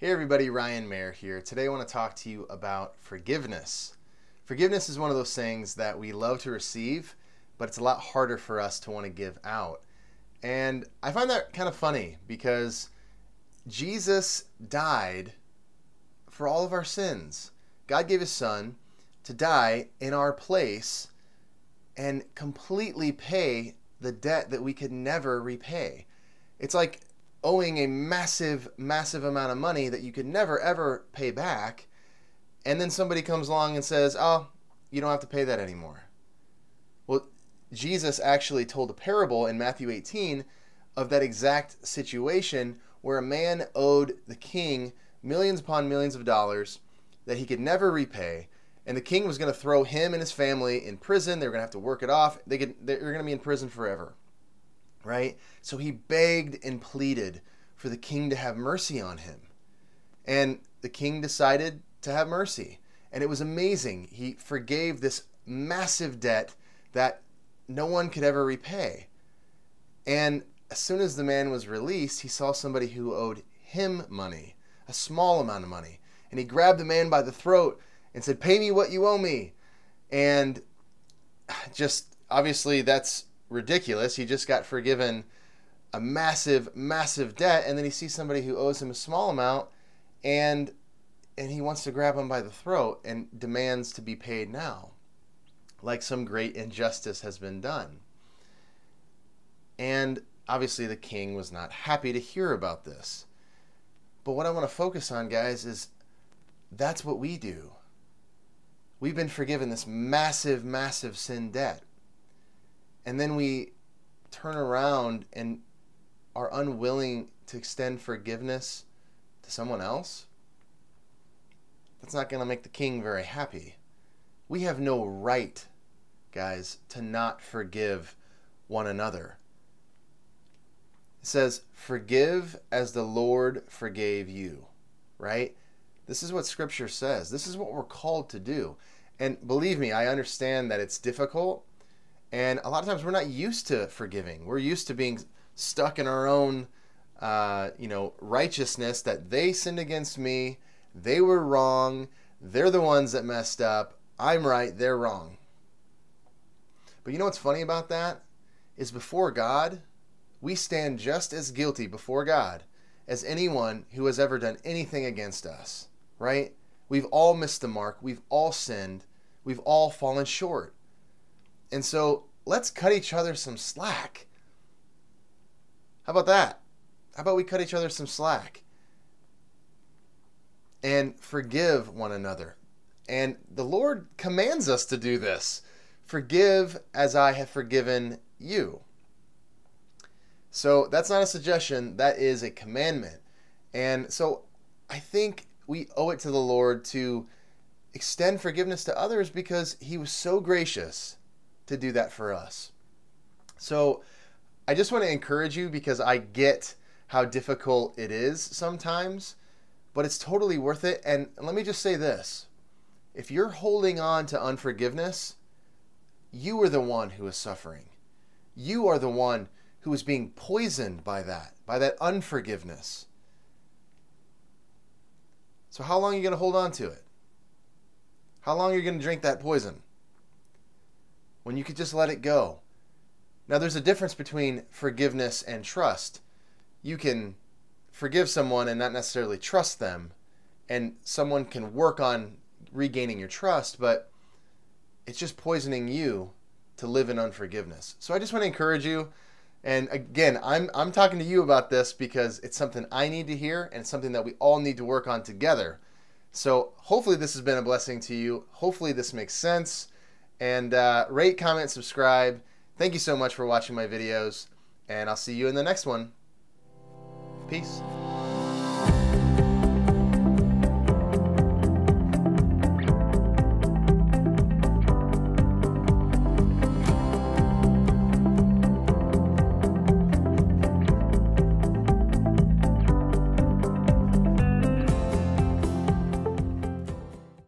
Hey everybody, Ryan Maher here. Today I want to talk to you about forgiveness. Forgiveness is one of those things that we love to receive, but it's a lot harder for us to want to give out. And I find that kind of funny because Jesus died for all of our sins. God gave his son to die in our place and completely pay the debt that we could never repay. It's like owing a massive, massive amount of money that you could never, ever pay back. And then somebody comes along and says, Oh, you don't have to pay that anymore. Well, Jesus actually told a parable in Matthew 18 of that exact situation where a man owed the king millions upon millions of dollars that he could never repay. And the king was going to throw him and his family in prison. They were going to have to work it off. They could, they're going to be in prison forever right? So he begged and pleaded for the king to have mercy on him. And the king decided to have mercy. And it was amazing. He forgave this massive debt that no one could ever repay. And as soon as the man was released, he saw somebody who owed him money, a small amount of money. And he grabbed the man by the throat and said, Pay me what you owe me. And just obviously, that's ridiculous. He just got forgiven a massive, massive debt, and then he sees somebody who owes him a small amount, and and he wants to grab him by the throat and demands to be paid now, like some great injustice has been done. And obviously, the king was not happy to hear about this. But what I want to focus on, guys, is that's what we do. We've been forgiven this massive, massive sin debt and then we turn around and are unwilling to extend forgiveness to someone else, that's not going to make the king very happy. We have no right, guys, to not forgive one another. It says, Forgive as the Lord forgave you, right? This is what Scripture says. This is what we're called to do. And believe me, I understand that it's difficult and a lot of times we're not used to forgiving. We're used to being stuck in our own, uh, you know, righteousness that they sinned against me, they were wrong, they're the ones that messed up, I'm right, they're wrong. But you know what's funny about that? Is before God, we stand just as guilty before God as anyone who has ever done anything against us, right? We've all missed the mark, we've all sinned, we've all fallen short. And so let's cut each other some slack. How about that? How about we cut each other some slack and forgive one another? And the Lord commands us to do this forgive as I have forgiven you. So that's not a suggestion, that is a commandment. And so I think we owe it to the Lord to extend forgiveness to others because He was so gracious to do that for us. So I just want to encourage you because I get how difficult it is sometimes, but it's totally worth it. And let me just say this if you're holding on to unforgiveness, you are the one who is suffering. You are the one who is being poisoned by that, by that unforgiveness. So, how long are you going to hold on to it? How long are you going to drink that poison? When you could just let it go. Now, there's a difference between forgiveness and trust. You can forgive someone and not necessarily trust them, and someone can work on regaining your trust, but it's just poisoning you to live in unforgiveness. So I just want to encourage you. And again, I'm, I'm talking to you about this because it's something I need to hear and something that we all need to work on together. So hopefully, this has been a blessing to you. Hopefully, this makes sense. And uh, rate, comment, subscribe. Thank you so much for watching my videos, and I'll see you in the next one. Peace.